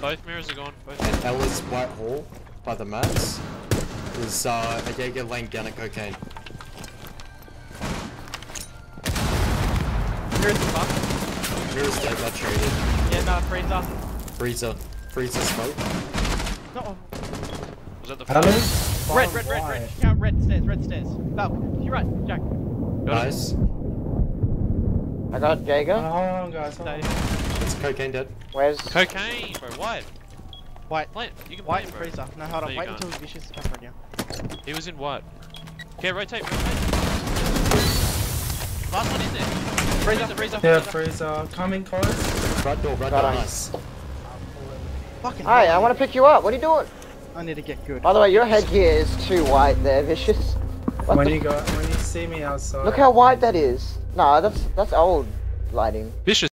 Both mirrors are gone. Both. And Ela's White Hall by the mats is uh, a Jaeger laying down a cocaine. Here's the fuck. Here's dead, that traded. Yeah, no, freezer. Freezer. Freezer smoke. No. Was that the Hello? first? Red, red, red, red. Check out red stairs, red stairs. No, you're right, Jack. Got it. Nice. I got Jaeger. Hold on, guys. Hold on. It's cocaine dead. Where's Cocaine, bro. White. White. Plant. You can White plant, and bro. freezer. No, hold on. you Wait can't. until Vicious comes on you. He was in white. Okay, rotate, rotate. Last one in there. Freezer, freezer. Yeah, freezer. Coming close. Front door, front Got door, nice. Fucking Hey, hell, I want to pick you up. What are you doing? I need to get good. By the way, your headgear is too white there, Vicious. What When the you go, when you see me outside. Look how white that is. Nah, that's that's old lighting. Vicious.